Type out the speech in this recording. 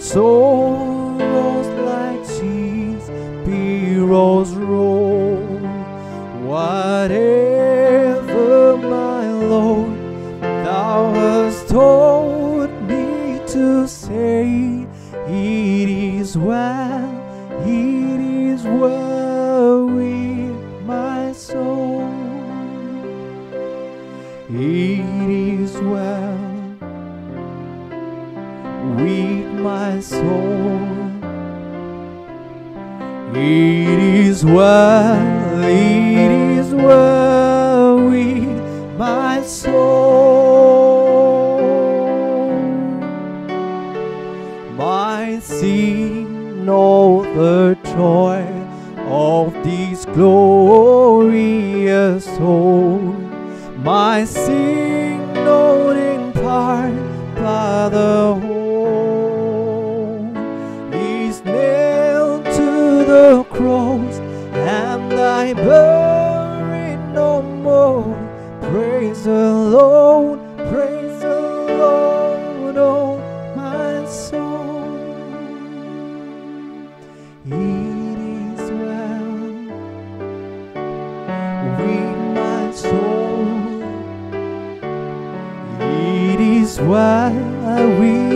sorrows like seas, billows roll. Whatever my Lord, Thou hast told me to say, it is well, it is well with my soul. It is well with my soul. It is well, it is well with my soul. My sin, know the joy of this glorious soul. My sin, known in part by Buried no more. Praise the Lord, praise the Lord, oh my soul. It is well with my soul. It is well, well